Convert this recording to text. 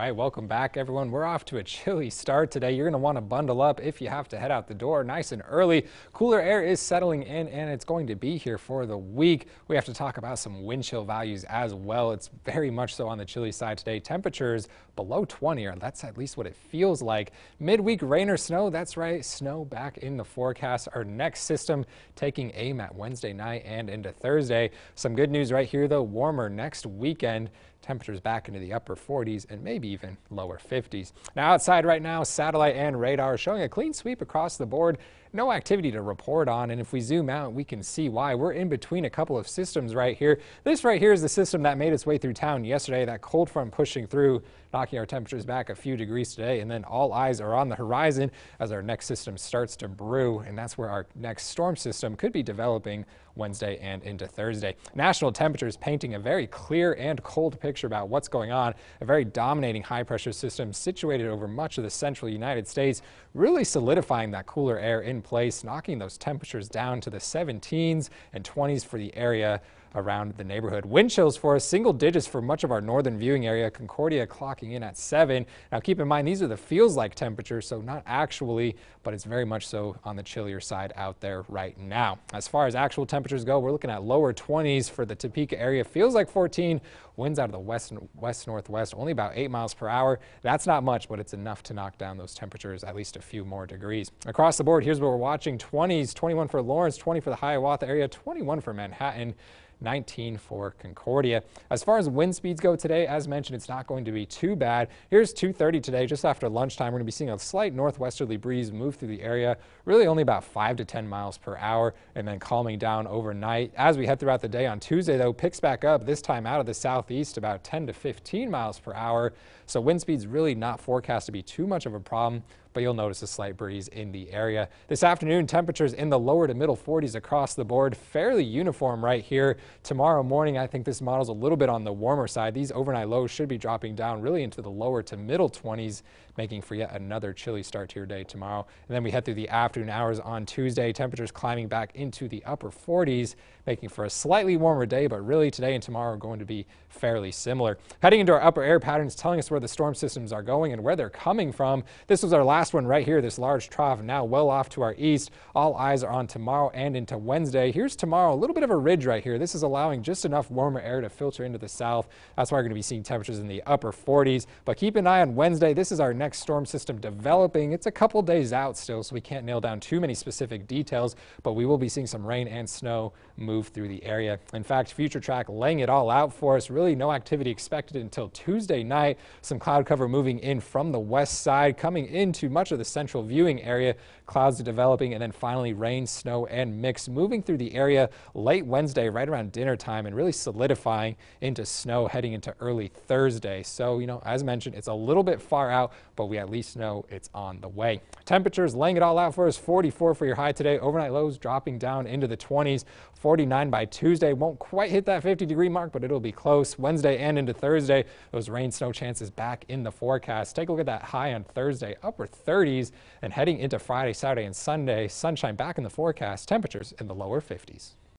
right, welcome back everyone. We're off to a chilly start today. You're going to want to bundle up if you have to head out the door nice and early. Cooler air is settling in and it's going to be here for the week. We have to talk about some wind chill values as well. It's very much so on the chilly side today. Temperatures below 20 or that's at least what it feels like. Midweek rain or snow, that's right, snow back in the forecast. Our next system taking aim at Wednesday night and into Thursday. Some good news right here though, warmer next weekend. Temperatures back into the upper 40s and maybe even lower 50s. Now outside right now, satellite and radar showing a clean sweep across the board. No activity to report on, and if we zoom out, we can see why. We're in between a couple of systems right here. This right here is the system that made its way through town yesterday, that cold front pushing through, knocking our temperatures back a few degrees today, and then all eyes are on the horizon as our next system starts to brew, and that's where our next storm system could be developing Wednesday and into Thursday. National temperatures painting a very clear and cold picture about what's going on. A very dominating high pressure system situated over much of the central United States, really solidifying that cooler air in place, knocking those temperatures down to the 17s and 20s for the area around the neighborhood. Wind chills for us, single digits for much of our northern viewing area. Concordia clocking in at 7. Now keep in mind these are the feels like temperatures, so not actually, but it's very much so on the chillier side out there right now. As far as actual temperatures go, we're looking at lower 20s for the Topeka area. Feels like 14. Winds out of the west and west northwest, only about 8 miles per hour. That's not much, but it's enough to knock down those temperatures at least a few more degrees. Across the board, here's what we're watching. 20s, 21 for Lawrence, 20 for the Hiawatha area, 21 for Manhattan. 19 for Concordia. As far as wind speeds go today, as mentioned, it's not going to be too bad. Here's 2.30 today, just after lunchtime. We're going to be seeing a slight northwesterly breeze move through the area, really only about 5 to 10 miles per hour, and then calming down overnight. As we head throughout the day on Tuesday, though, picks back up, this time out of the southeast, about 10 to 15 miles per hour. So wind speeds really not forecast to be too much of a problem but you'll notice a slight breeze in the area. This afternoon, temperatures in the lower to middle 40s across the board, fairly uniform right here. Tomorrow morning, I think this model's a little bit on the warmer side. These overnight lows should be dropping down really into the lower to middle 20s, making for yet another chilly start to your day tomorrow. And then we head through the afternoon hours on Tuesday, temperatures climbing back into the upper 40s, making for a slightly warmer day, but really today and tomorrow are going to be fairly similar. Heading into our upper air patterns, telling us where the storm systems are going and where they're coming from. This was our last one right here, this large trough now well off to our east. All eyes are on tomorrow and into Wednesday. Here's tomorrow, a little bit of a ridge right here. This is allowing just enough warmer air to filter into the south. That's why we're going to be seeing temperatures in the upper 40s. But keep an eye on Wednesday. This is our next storm system developing. It's a couple days out still, so we can't nail down too many specific details, but we will be seeing some rain and snow move through the area. In fact, future track laying it all out for us. Really no activity expected until Tuesday night. Some cloud cover moving in from the west side, coming into much of the central viewing area. Clouds developing and then finally rain, snow and mix moving through the area late Wednesday right dinner time and really solidifying into snow heading into early Thursday. So, you know, as mentioned, it's a little bit far out, but we at least know it's on the way. Temperatures laying it all out for us 44 for your high today. Overnight lows dropping down into the 20s. 49 by Tuesday. Won't quite hit that 50 degree mark, but it'll be close. Wednesday and into Thursday, those rain snow chances back in the forecast. Take a look at that high on Thursday, upper 30s, and heading into Friday, Saturday, and Sunday, sunshine back in the forecast, temperatures in the lower 50s.